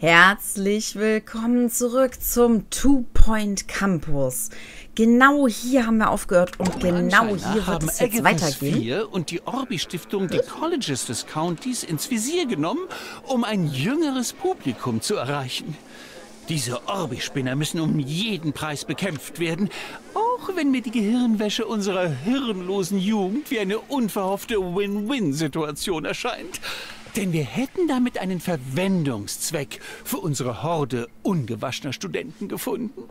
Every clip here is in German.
Herzlich willkommen zurück zum Two Point Campus. Genau hier haben wir aufgehört und genau hier wird es jetzt weitergehen. und die Orbi-Stiftung die Colleges des Countys ins Visier genommen, um ein jüngeres Publikum zu erreichen. Diese Orbi-Spinner müssen um jeden Preis bekämpft werden, auch wenn mir die Gehirnwäsche unserer hirnlosen Jugend wie eine unverhoffte Win-Win-Situation erscheint. Denn wir hätten damit einen Verwendungszweck für unsere Horde ungewaschener Studenten gefunden.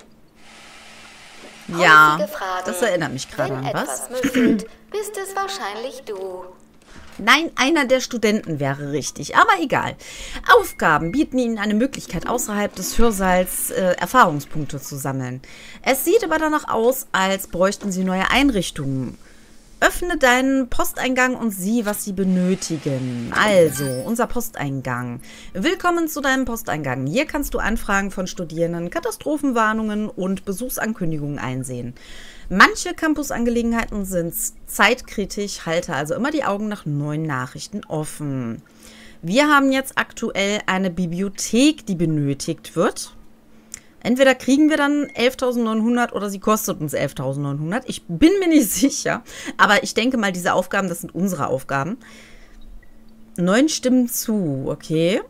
Ja, das erinnert mich gerade an was. Müffelt, bist es wahrscheinlich du. Nein, einer der Studenten wäre richtig, aber egal. Aufgaben bieten Ihnen eine Möglichkeit, außerhalb des Hörsaals äh, Erfahrungspunkte zu sammeln. Es sieht aber danach aus, als bräuchten Sie neue Einrichtungen. Öffne deinen Posteingang und sieh, was sie benötigen. Also, unser Posteingang. Willkommen zu deinem Posteingang. Hier kannst du Anfragen von Studierenden, Katastrophenwarnungen und Besuchsankündigungen einsehen. Manche Campusangelegenheiten sind zeitkritisch, halte also immer die Augen nach neuen Nachrichten offen. Wir haben jetzt aktuell eine Bibliothek, die benötigt wird. Entweder kriegen wir dann 11.900 oder sie kostet uns 11.900. Ich bin mir nicht sicher. Aber ich denke mal, diese Aufgaben, das sind unsere Aufgaben. Neun Stimmen zu, okay.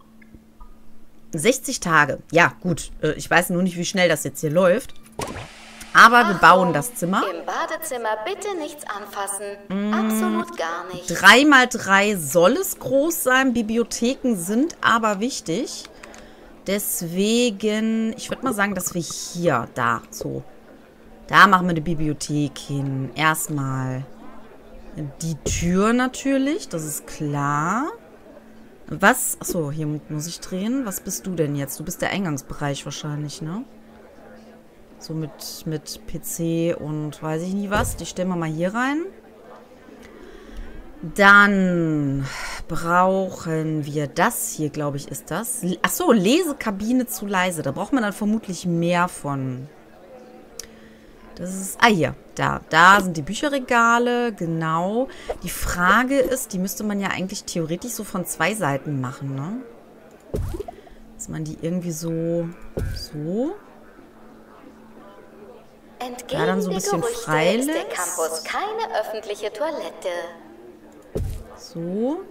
60 Tage. Ja, gut. Äh, ich weiß nur nicht, wie schnell das jetzt hier läuft. Aber wir bauen das Zimmer. Im Badezimmer bitte nichts anfassen. Mm. Absolut gar nicht. Drei mal drei soll es groß sein. Bibliotheken sind aber wichtig. Deswegen, ich würde mal sagen, dass wir hier, da, so. Da machen wir eine Bibliothek hin. Erstmal die Tür natürlich, das ist klar. Was? Achso, hier muss ich drehen. Was bist du denn jetzt? Du bist der Eingangsbereich wahrscheinlich, ne? So mit, mit PC und weiß ich nie was. Die stellen wir mal hier rein. Dann brauchen wir das hier, glaube ich, ist das. Achso, Lesekabine zu leise. Da braucht man dann vermutlich mehr von. Das ist, ah hier, da, da sind die Bücherregale, genau. Die Frage ist, die müsste man ja eigentlich theoretisch so von zwei Seiten machen, ne? Dass man die irgendwie so, so. Entgegen ja, dann so ein bisschen frei ist der Campus keine öffentliche Toilette. So.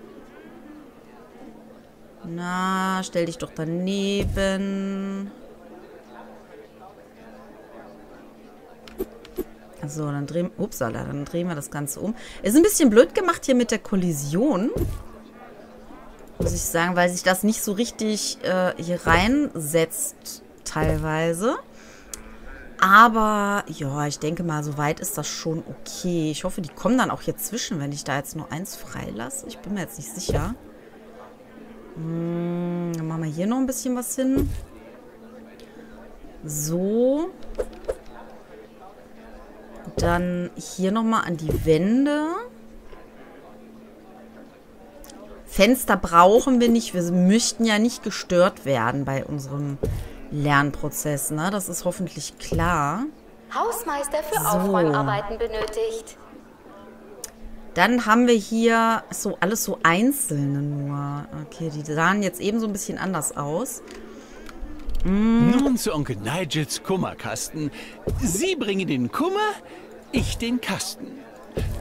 Na, stell dich doch daneben. So, dann drehen, upsala, dann drehen wir das Ganze um. Ist ein bisschen blöd gemacht hier mit der Kollision. Muss ich sagen, weil sich das nicht so richtig äh, hier reinsetzt teilweise. Aber ja, ich denke mal, soweit ist das schon okay. Ich hoffe, die kommen dann auch hier zwischen, wenn ich da jetzt nur eins freilasse. Ich bin mir jetzt nicht sicher. Hm, dann machen wir hier noch ein bisschen was hin. So. Dann hier nochmal an die Wände. Fenster brauchen wir nicht. Wir möchten ja nicht gestört werden bei unserem Lernprozess, ne? Das ist hoffentlich klar. Hausmeister für so. Aufräumarbeiten benötigt. Dann haben wir hier so alles so einzelne nur. Okay, die sahen jetzt eben so ein bisschen anders aus. Mm. Nun zu Onkel Nigels Kummerkasten. Sie bringen den Kummer, ich den Kasten.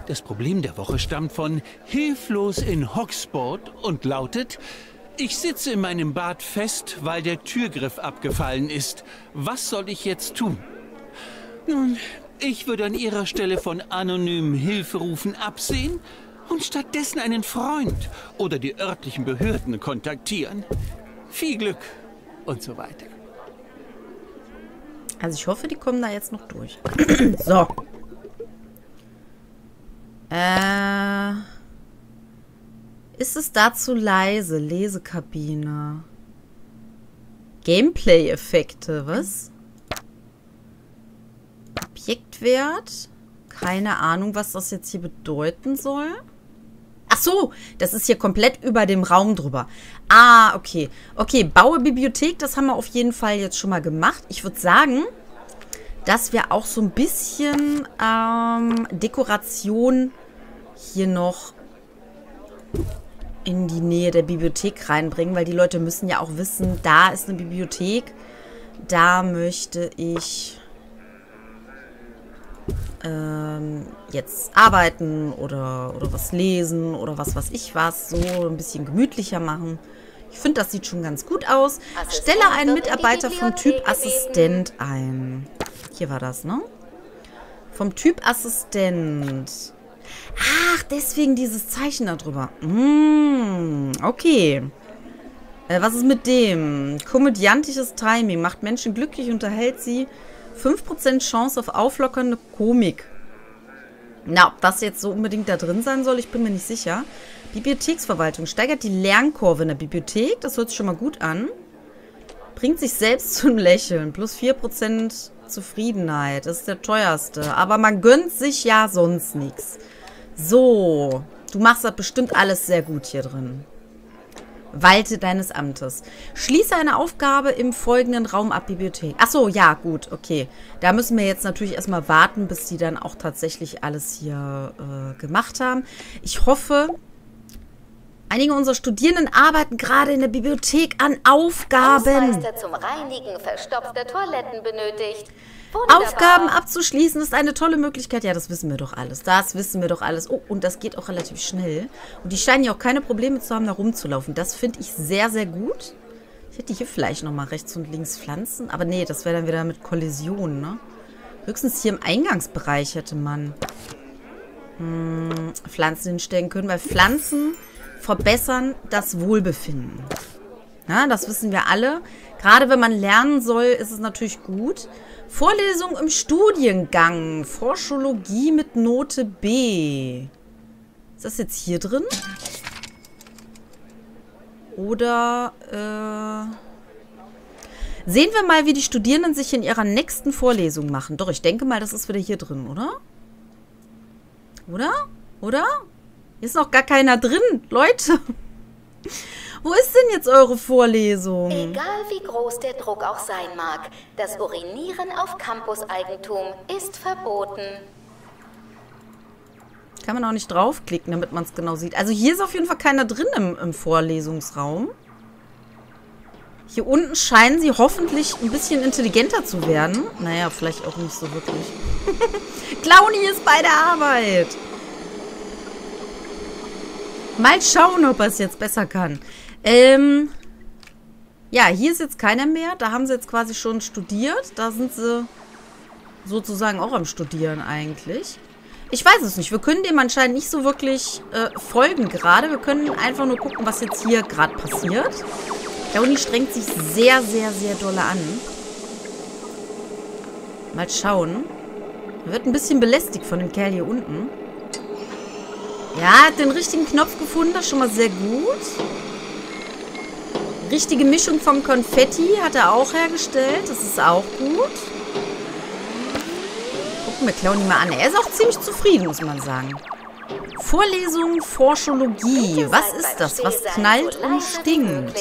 Das Problem der Woche stammt von Hilflos in Hoxport und lautet, ich sitze in meinem Bad fest, weil der Türgriff abgefallen ist. Was soll ich jetzt tun? Nun, ich würde an Ihrer Stelle von anonymen Hilferufen absehen und stattdessen einen Freund oder die örtlichen Behörden kontaktieren. Viel Glück und so weiter. Also ich hoffe, die kommen da jetzt noch durch. so. Äh... Ist es dazu leise? Lesekabine. Gameplay-Effekte, was? Objektwert. Keine Ahnung, was das jetzt hier bedeuten soll. Ach so, das ist hier komplett über dem Raum drüber. Ah, okay. Okay, baue Bibliothek, das haben wir auf jeden Fall jetzt schon mal gemacht. Ich würde sagen, dass wir auch so ein bisschen ähm, Dekoration hier noch in die Nähe der Bibliothek reinbringen, weil die Leute müssen ja auch wissen, da ist eine Bibliothek. Da möchte ich ähm, jetzt arbeiten oder, oder was lesen oder was weiß ich was. So ein bisschen gemütlicher machen. Ich finde, das sieht schon ganz gut aus. Stelle einen Mitarbeiter vom Typ Assistent ein. Hier war das, ne? Vom Typ Assistent. Ach, deswegen dieses Zeichen da drüber. Hm, okay. Äh, was ist mit dem? Komödiantisches Timing. Macht Menschen glücklich, unterhält sie. 5% Chance auf auflockernde Komik. Na, ob das jetzt so unbedingt da drin sein soll, ich bin mir nicht sicher. Bibliotheksverwaltung steigert die Lernkurve in der Bibliothek. Das hört sich schon mal gut an. Bringt sich selbst zum Lächeln. Plus 4% Zufriedenheit. Das ist der teuerste. Aber man gönnt sich ja sonst nichts. So. Du machst das bestimmt alles sehr gut hier drin. Walte deines Amtes. Schließe eine Aufgabe im folgenden Raum ab Bibliothek. Achso, ja, gut, okay. Da müssen wir jetzt natürlich erstmal warten, bis die dann auch tatsächlich alles hier äh, gemacht haben. Ich hoffe, einige unserer Studierenden arbeiten gerade in der Bibliothek an Aufgaben. Ausmeister zum Reinigen verstopfter Toiletten benötigt. Wunderbar. Aufgaben abzuschließen ist eine tolle Möglichkeit. Ja, das wissen wir doch alles. Das wissen wir doch alles. Oh, und das geht auch relativ schnell. Und die scheinen ja auch keine Probleme zu haben, da rumzulaufen. Das finde ich sehr, sehr gut. Ich hätte hier vielleicht nochmal rechts und links Pflanzen. Aber nee, das wäre dann wieder mit Kollision, ne? Höchstens hier im Eingangsbereich hätte man hm, Pflanzen hinstellen können. Weil Pflanzen verbessern das Wohlbefinden. Ja, das wissen wir alle. Gerade wenn man lernen soll, ist es natürlich gut. Vorlesung im Studiengang. Forschologie mit Note B. Ist das jetzt hier drin? Oder, äh... Sehen wir mal, wie die Studierenden sich in ihrer nächsten Vorlesung machen. Doch, ich denke mal, das ist wieder hier drin, oder? Oder? Oder? Hier ist noch gar keiner drin, Leute. Wo ist denn jetzt eure Vorlesung? Egal wie groß der Druck auch sein mag, das Urinieren auf Campus-Eigentum ist verboten. Kann man auch nicht draufklicken, damit man es genau sieht. Also hier ist auf jeden Fall keiner drin im, im Vorlesungsraum. Hier unten scheinen sie hoffentlich ein bisschen intelligenter zu werden. Naja, vielleicht auch nicht so wirklich. Clowny ist bei der Arbeit. Mal schauen, ob er es jetzt besser kann. Ähm, ja, hier ist jetzt keiner mehr. Da haben sie jetzt quasi schon studiert. Da sind sie sozusagen auch am Studieren eigentlich. Ich weiß es nicht. Wir können dem anscheinend nicht so wirklich äh, folgen gerade. Wir können einfach nur gucken, was jetzt hier gerade passiert. Der Uni strengt sich sehr, sehr, sehr dolle an. Mal schauen. Er wird ein bisschen belästigt von dem Kerl hier unten. Ja, hat den richtigen Knopf gefunden. Das ist schon mal sehr gut. Richtige Mischung vom Konfetti hat er auch hergestellt. Das ist auch gut. Gucken wir Clowny mal an. Er ist auch ziemlich zufrieden, muss man sagen. Vorlesung Forschologie. Was ist das? Was knallt und stinkt?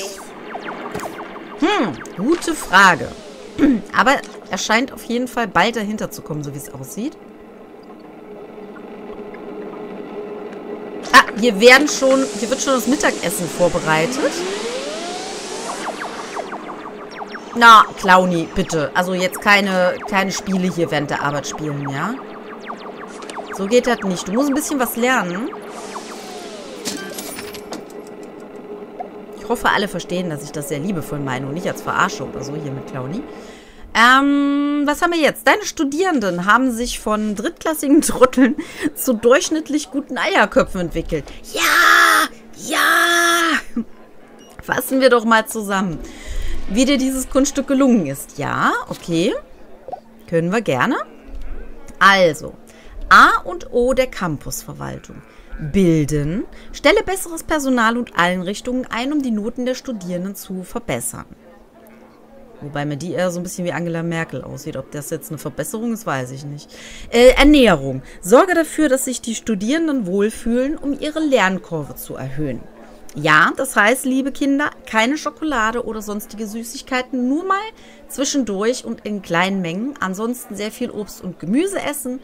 Hm, gute Frage. Aber er scheint auf jeden Fall bald dahinter zu kommen, so wie es aussieht. Hier werden schon, hier wird schon das Mittagessen vorbereitet. Na, Clowny, bitte. Also jetzt keine, keine Spiele hier während der Arbeit spielen, ja? So geht das nicht. Du musst ein bisschen was lernen. Ich hoffe, alle verstehen, dass ich das sehr liebevoll meine und nicht als Verarsche oder so hier mit Clowny. Ähm, was haben wir jetzt? Deine Studierenden haben sich von drittklassigen Trotteln zu durchschnittlich guten Eierköpfen entwickelt. Ja! Ja! Fassen wir doch mal zusammen wie dir dieses Kunststück gelungen ist. Ja, okay. Können wir gerne. Also, A und O der Campusverwaltung. Bilden. Stelle besseres Personal und Einrichtungen ein, um die Noten der Studierenden zu verbessern. Wobei mir die eher so ein bisschen wie Angela Merkel aussieht. Ob das jetzt eine Verbesserung ist, weiß ich nicht. Äh, Ernährung. Sorge dafür, dass sich die Studierenden wohlfühlen, um ihre Lernkurve zu erhöhen. Ja, das heißt, liebe Kinder, keine Schokolade oder sonstige Süßigkeiten, nur mal zwischendurch und in kleinen Mengen. Ansonsten sehr viel Obst und Gemüse essen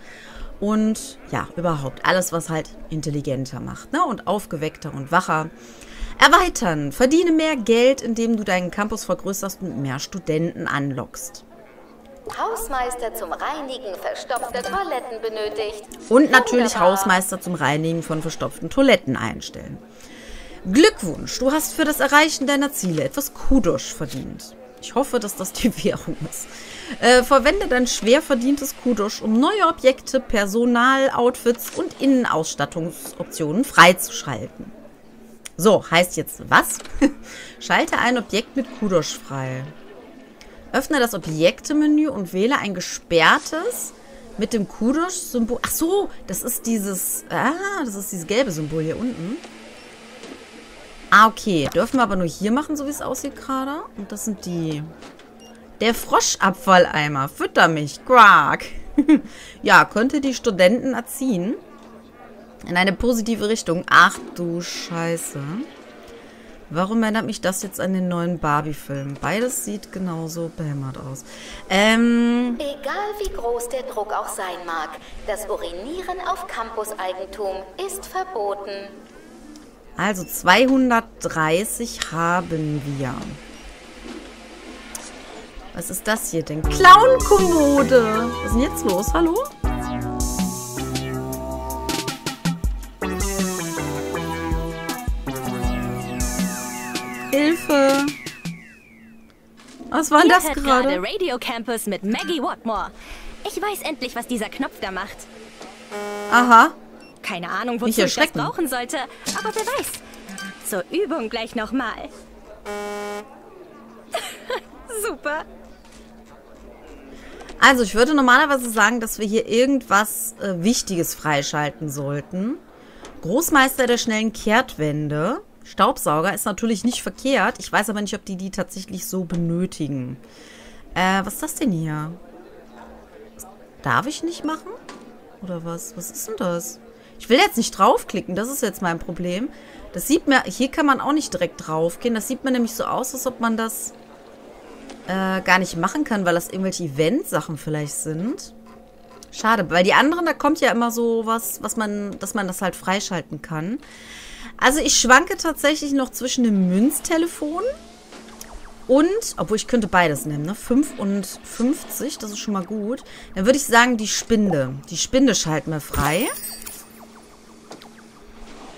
und ja, überhaupt alles, was halt intelligenter macht ne? und aufgeweckter und wacher. Erweitern. Verdiene mehr Geld, indem du deinen Campus vergrößerst und mehr Studenten anlockst. Hausmeister zum Reinigen verstopfter Toiletten benötigt. Und natürlich Wunderbar. Hausmeister zum Reinigen von verstopften Toiletten einstellen. Glückwunsch, du hast für das Erreichen deiner Ziele etwas Kudosh verdient. Ich hoffe, dass das die Währung ist. Äh, verwende dein schwer verdientes Kudosh, um neue Objekte, Personal, Outfits und Innenausstattungsoptionen freizuschalten. So, heißt jetzt was? Schalte ein Objekt mit Kudosh frei. Öffne das Objekte-Menü und wähle ein gesperrtes mit dem Kudosh-Symbol. Ach so, das ist dieses, ah, das ist dieses gelbe Symbol hier unten. Ah, okay. Dürfen wir aber nur hier machen, so wie es aussieht gerade. Und das sind die... Der Froschabfalleimer. Fütter mich. Quark. ja, könnte die Studenten erziehen. In eine positive Richtung. Ach du Scheiße. Warum erinnert mich das jetzt an den neuen Barbie-Film? Beides sieht genauso behämmert aus. Ähm, Egal wie groß der Druck auch sein mag, das Urinieren auf Campuseigentum ist verboten. also 230 haben wir. Was ist das hier denn? Clown-Kommode. Was ist denn jetzt los? Hallo? Hilfe. Was war denn das gerade? Radio Campus mit Maggie Watmore. Ich weiß endlich, was dieser Knopf da macht. Aha. Keine Ahnung, wozu ich das brauchen sollte, aber wer weiß. Zur Übung gleich nochmal. Super. Also, ich würde normalerweise sagen, dass wir hier irgendwas äh, Wichtiges freischalten sollten. Großmeister der schnellen Kehrtwende. Staubsauger ist natürlich nicht verkehrt. Ich weiß aber nicht, ob die die tatsächlich so benötigen. Äh, was ist das denn hier? Darf ich nicht machen? Oder was? Was ist denn das? Ich will jetzt nicht draufklicken. Das ist jetzt mein Problem. Das sieht mir... Hier kann man auch nicht direkt draufgehen. Das sieht mir nämlich so aus, als ob man das äh, gar nicht machen kann, weil das irgendwelche Event-Sachen vielleicht sind. Schade, weil die anderen, da kommt ja immer so was, was man, dass man das halt freischalten kann. Also ich schwanke tatsächlich noch zwischen dem Münztelefon und, obwohl ich könnte beides nehmen, ne? 5 und 50, das ist schon mal gut. Dann würde ich sagen, die Spinde. Die Spinde schalten wir frei.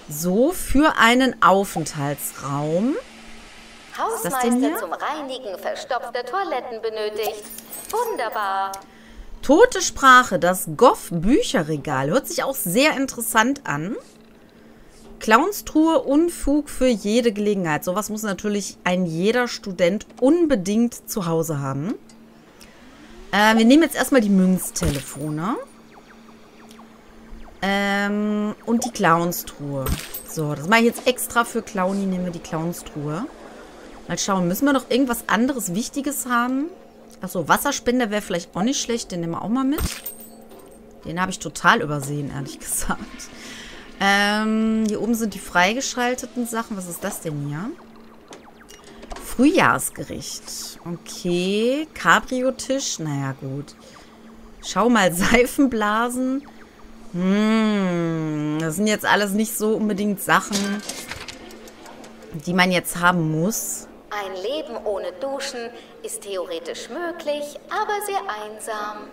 So, für einen Aufenthaltsraum. das denn hier? Hausmeister zum Reinigen verstopfter Toiletten benötigt. Wunderbar. Tote Sprache, das Goff Bücherregal. Hört sich auch sehr interessant an. Clownstruhe, Unfug für jede Gelegenheit. Sowas muss natürlich ein jeder Student unbedingt zu Hause haben. Äh, wir nehmen jetzt erstmal die Münztelefone. Ähm, und die Clownstruhe. So, das mache ich jetzt extra für Clowny. Nehmen wir die Clownstruhe. Mal schauen, müssen wir noch irgendwas anderes Wichtiges haben? Achso, Wasserspender wäre vielleicht auch nicht schlecht. Den nehmen wir auch mal mit. Den habe ich total übersehen, ehrlich gesagt. Ähm, hier oben sind die freigeschalteten Sachen. Was ist das denn hier? Frühjahrsgericht. Okay. Cabrio-Tisch. Naja, gut. Schau mal, Seifenblasen. Hm, das sind jetzt alles nicht so unbedingt Sachen, die man jetzt haben muss. Ein Leben ohne Duschen ist theoretisch möglich, aber sehr einsam.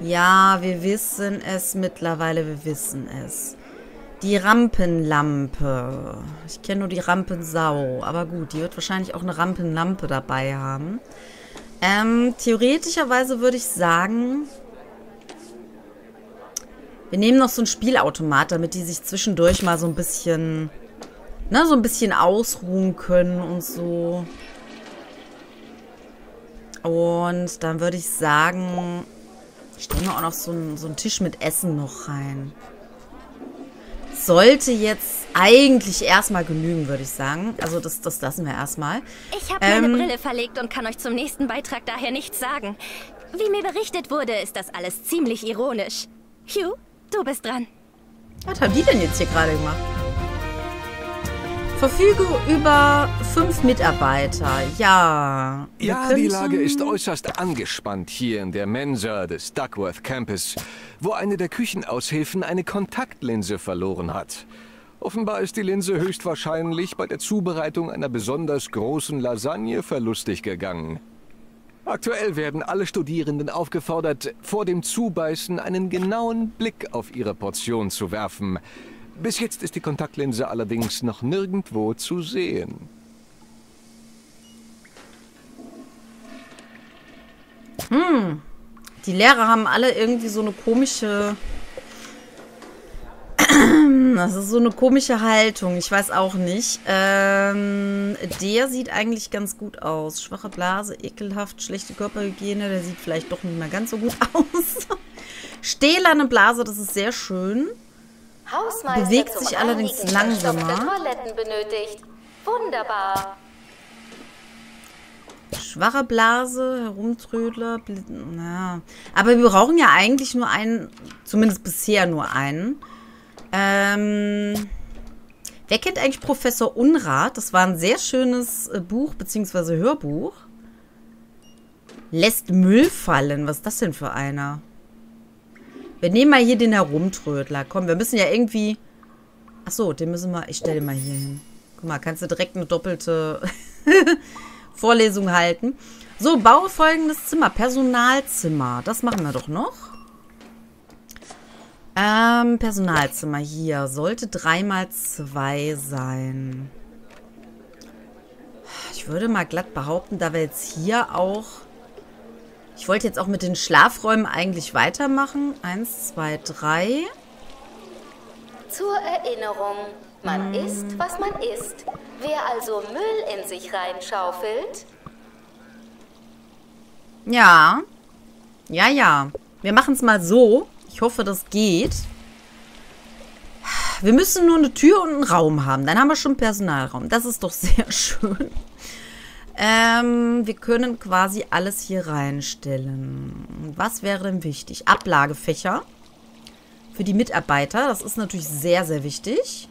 Ja, wir wissen es mittlerweile, wir wissen es. Die Rampenlampe. Ich kenne nur die Rampensau. Aber gut, die wird wahrscheinlich auch eine Rampenlampe dabei haben. Ähm, theoretischerweise würde ich sagen, wir nehmen noch so ein Spielautomat, damit die sich zwischendurch mal so ein bisschen, ne, so ein bisschen ausruhen können und so. Und dann würde ich sagen, stellen wir auch noch so einen, so einen Tisch mit Essen noch rein. Sollte jetzt eigentlich erstmal genügen, würde ich sagen. Also das, das lassen wir erstmal. Ich habe Ähm. meine Brille verlegt und kann euch zum nächsten Beitrag daher nichts sagen. Wie mir berichtet wurde, ist das alles ziemlich ironisch. Hugh, du bist dran. Was haben die denn jetzt hier gerade gemacht? Verfüge über fünf Mitarbeiter. Ja. Ja, die Lage ist äußerst angespannt hier in der Mensa des Duckworth Campus, wo eine der Küchenaushilfen eine Kontaktlinse verloren hat. Offenbar ist die Linse höchstwahrscheinlich bei der Zubereitung einer besonders großen Lasagne verlustig gegangen. Aktuell werden alle Studierenden aufgefordert, vor dem Zubeißen einen genauen Blick auf ihre Portion zu werfen. Bis jetzt ist die Kontaktlinse allerdings noch nirgendwo zu sehen. Die Lehrer haben alle irgendwie so eine komische. Das ist so eine komische Haltung. Ich weiß auch nicht. Ähm, der sieht eigentlich ganz gut aus. Schwache Blase, ekelhaft, schlechte Körperhygiene. Der sieht vielleicht doch nicht mehr ganz so gut aus. Stählerne Blase, das ist sehr schön. Bewegt sich allerdings langsamer. Schwache Blase, Herumtrödler, Bl na. Aber wir brauchen ja eigentlich nur einen, zumindest bisher nur einen. Ähm, wer kennt eigentlich Professor Unrat? Das war ein sehr schönes äh, Buch, beziehungsweise Hörbuch. Lässt Müll fallen. Was ist das denn für einer? Wir nehmen mal hier den Herumtrödler. Komm, wir müssen ja irgendwie... Ach so, den müssen wir... Ich stelle mal hier hin. Guck mal, kannst du direkt eine doppelte Vorlesung halten. So, baue folgendes Zimmer. Personalzimmer. Das machen wir doch noch. Ähm, Personalzimmer hier. Sollte 3x2 sein. Ich würde mal glatt behaupten, da wir jetzt hier auch... Ich wollte jetzt auch mit den Schlafräumen eigentlich weitermachen. Eins, zwei, drei. Zur Erinnerung, man Hm. isst, was man isst. Wer also Müll in sich reinschaufelt, Ja. Ja, ja. Wir machen es mal so. Ich hoffe, das geht. Wir müssen nur eine Tür und einen Raum haben. Dann haben wir schon Personalraum. Das ist doch sehr schön. Ähm, wir können quasi alles hier reinstellen. Was wäre denn wichtig? Ablagefächer. Für die Mitarbeiter. Das ist natürlich sehr, sehr wichtig.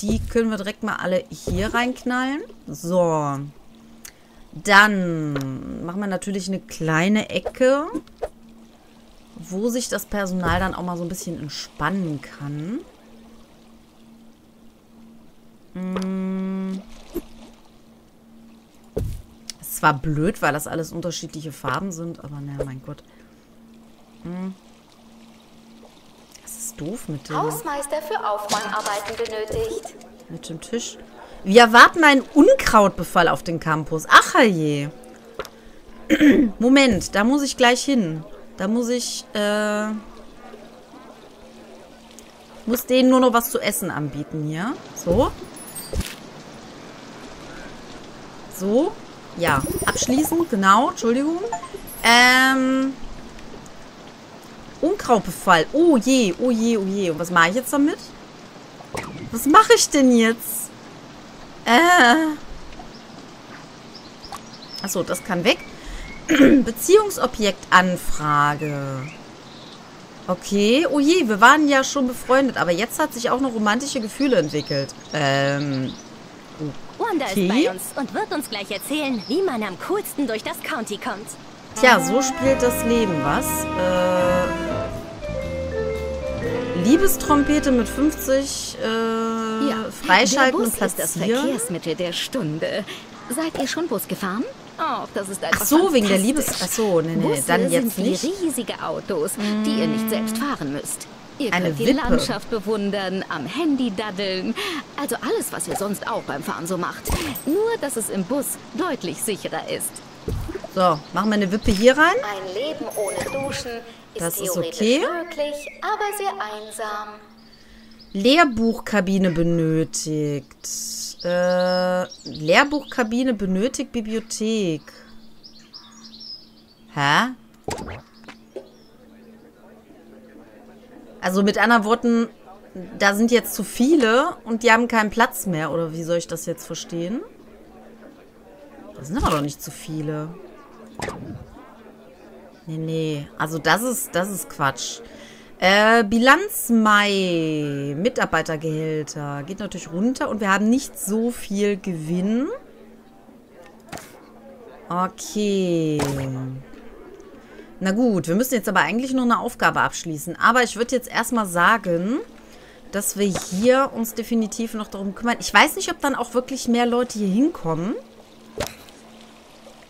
Die können wir direkt mal alle hier reinknallen. So. Dann machen wir natürlich eine kleine Ecke, wo sich das Personal dann auch mal so ein bisschen entspannen kann. Mm. Zwar blöd, weil das alles unterschiedliche Farben sind, aber naja, mein Gott. Hm. Das ist doof mit dem, Hausmeister für Aufräumarbeiten benötigt. mit dem Tisch. Wir erwarten einen Unkrautbefall auf den Campus. Ach je. Moment, da muss ich gleich hin. Da muss ich, äh... Muss denen nur noch was zu essen anbieten hier. So. So. Ja, abschließend, genau, Entschuldigung. Ähm... Unkrautbefall. Oh je, oh je, oh je. Und was mache ich jetzt damit? Was mache ich denn jetzt? Äh. Achso, das kann weg. Beziehungsobjektanfrage. Okay. Oh je, wir waren ja schon befreundet, aber jetzt hat sich auch noch romantische Gefühle entwickelt. Ähm. Wanda Okay. ist bei uns und wird uns gleich erzählen, wie man am coolsten durch das County kommt. Tja, so spielt das Leben, was? Äh. Liebestrompete mit 50 äh, freischalten der und Bus ist das platzieren. Verkehrsmittel der Stunde. Seid ihr schon Bus gefahren? Oh, das ist einfach Ach so, wegen der. Liebes... Ach so, nee, nee, Busse dann jetzt sind nicht. riesige Autos, die ihr nicht selbst fahren müsst. Ihr Eine könnt die Wippe. Landschaft bewundern, am Handy daddeln. Also alles, was ihr sonst auch beim Fahren so macht. Nur, dass es im Bus deutlich sicherer ist. So, machen wir eine Wippe hier rein. Ein Leben ohne Duschen ist Das ist theoretisch okay. möglich, aber sehr einsam. Lehrbuchkabine benötigt. Äh, Lehrbuchkabine benötigt Bibliothek. Hä? Also mit anderen Worten, da sind jetzt zu viele und die haben keinen Platz mehr. Oder wie soll ich das jetzt verstehen? Das sind aber doch nicht zu viele. Nee, nee. Also das ist, das ist Quatsch. Äh, Bilanz Mai. Mitarbeitergehälter. Geht natürlich runter und wir haben nicht so viel Gewinn. Okay. Na gut, wir müssen jetzt aber eigentlich noch eine Aufgabe abschließen. Aber ich würde jetzt erstmal sagen, dass wir hier uns definitiv noch darum kümmern. Ich weiß nicht, ob dann auch wirklich mehr Leute hier hinkommen.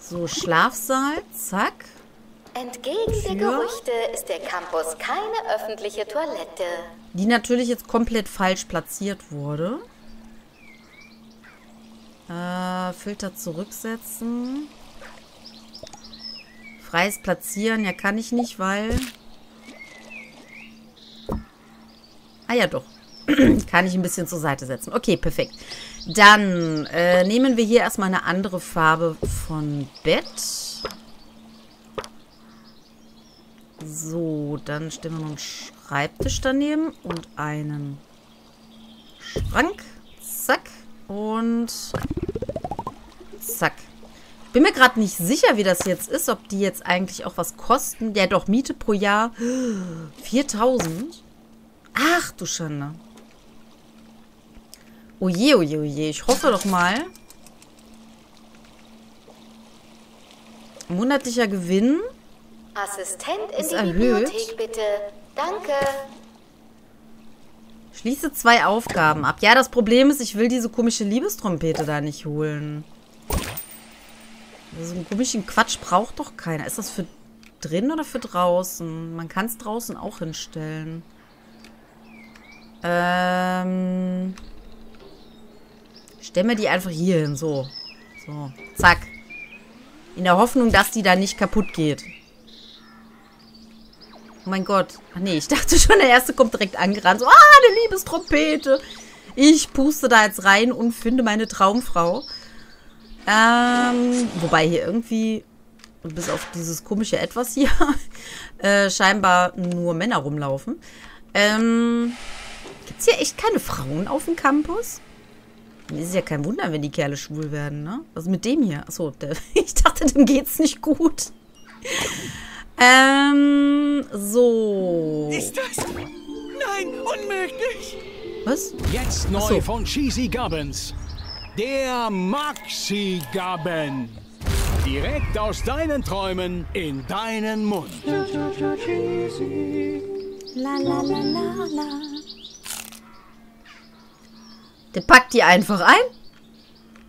So, Schlafsaal, zack. Entgegen der Gerüchte ist der Campus keine öffentliche Toilette. Die natürlich jetzt komplett falsch platziert wurde. Äh, Filter zurücksetzen. Freies Platzieren, ja kann ich nicht, weil... Ah ja, doch. kann ich ein bisschen zur Seite setzen. Okay, perfekt. Dann äh, nehmen wir hier erstmal eine andere Farbe von Bett. So, dann stellen wir noch einen Schreibtisch daneben und einen Schrank. Zack. Und zack. Bin mir gerade nicht sicher, wie das jetzt ist, ob die jetzt eigentlich auch was kosten. Ja, doch, Miete pro Jahr 4000. Ach, du Schande. Oje, oje, oje. Ich hoffe doch mal. Monatlicher Gewinn. Assistent in Ist die erhöht. Bibliothek, bitte. Danke. Schließe zwei Aufgaben ab. Ja, das Problem ist, ich will diese komische Liebestrompete da nicht holen. So einen komischen Quatsch braucht doch keiner. Ist das für drin oder für draußen? Man kann es draußen auch hinstellen. Ähm... Stell mir die einfach hier hin. So. So. Zack. In der Hoffnung, dass die da nicht kaputt geht. Oh mein Gott. Ach nee, ich dachte schon, der erste kommt direkt angerannt. So, ah, eine Liebestrompete. Ich puste da jetzt rein und finde meine Traumfrau. Ähm, wobei hier irgendwie, bis auf dieses komische Etwas hier, äh, scheinbar nur Männer rumlaufen. Ähm, gibt's hier echt keine Frauen auf dem Campus? Ist ja kein Wunder, wenn die Kerle schwul werden, ne? Was ist mit dem hier? Achso, der, ich dachte, dem geht's nicht gut. Ähm, so. Ist das? Nein, unmöglich. Was? Jetzt neu so. von Cheesy Gubbins. Der Maxi Gubben. Direkt aus deinen Träumen in deinen Mund. La la la la la. Der packt die einfach ein.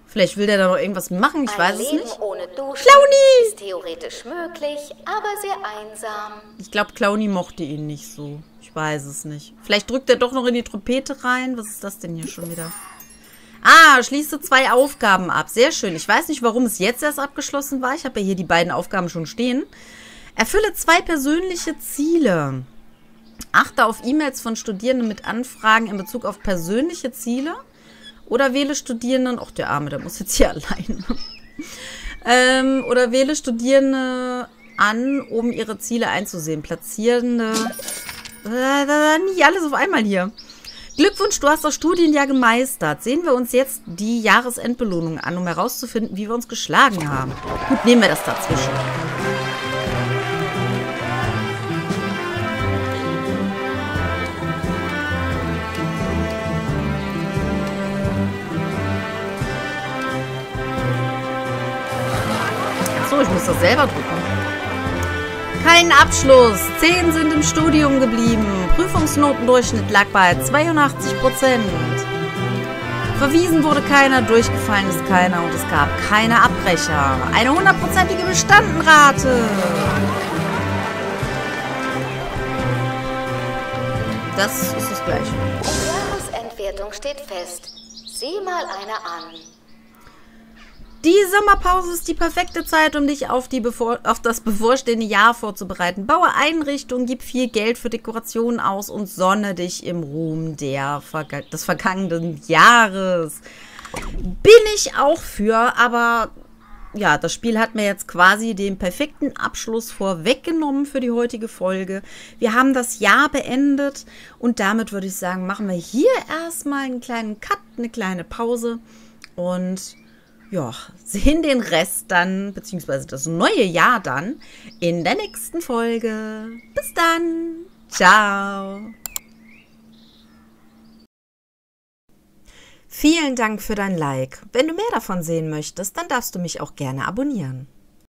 Vielleicht will der da noch irgendwas machen, ich Ein weiß es Leben nicht. ohne Duschen Clowny! ist theoretisch möglich, aber sehr einsam. Ich glaube, Clowny mochte ihn nicht so. Ich weiß es nicht. Vielleicht drückt er doch noch in die Trompete rein. Was ist das denn hier schon wieder? Ah, schließe zwei Aufgaben ab. Sehr schön. Ich weiß nicht, warum es jetzt erst abgeschlossen war. Ich habe ja hier die beiden Aufgaben schon stehen. Erfülle zwei persönliche Ziele. Achte auf E-Mails von Studierenden mit Anfragen in Bezug auf persönliche Ziele. Oder wähle Studierenden, ach der Arme, der muss jetzt hier allein. ähm, oder wähle Studierende an, um ihre Ziele einzusehen. Platzierende. Äh, nicht alles auf einmal hier. Glückwunsch, du hast das Studienjahr gemeistert. Sehen wir uns jetzt die Jahresendbelohnung an, um herauszufinden, wie wir uns geschlagen haben. Gut, nehmen wir das dazwischen. Achso, ich muss das selber drücken. Kein Abschluss. Zehn sind im Studium geblieben. Prüfungsnotendurchschnitt lag bei 82 Prozent. Verwiesen wurde keiner, durchgefallen ist keiner und es gab keine Abbrecher. Eine hundertprozentige Bestandenrate. Das ist das Gleiche. Die Jahresendwertung steht fest. Sieh mal eine an. Die Sommerpause ist die perfekte Zeit, um dich auf, bevor, auf das bevorstehende Jahr vorzubereiten. Baue Einrichtungen, gib viel Geld für Dekorationen aus und sonne dich im Ruhm der, des vergangenen Jahres. Bin ich auch für, aber ja, das Spiel hat mir jetzt quasi den perfekten Abschluss vorweggenommen für die heutige Folge. Wir haben das Jahr beendet und damit würde ich sagen, machen wir hier erstmal einen kleinen Cut, eine kleine Pause und ja, sehen den Rest dann, beziehungsweise das neue Jahr dann, in der nächsten Folge. Bis dann. Ciao. Vielen Dank für dein Like. Wenn du mehr davon sehen möchtest, dann darfst du mich auch gerne abonnieren.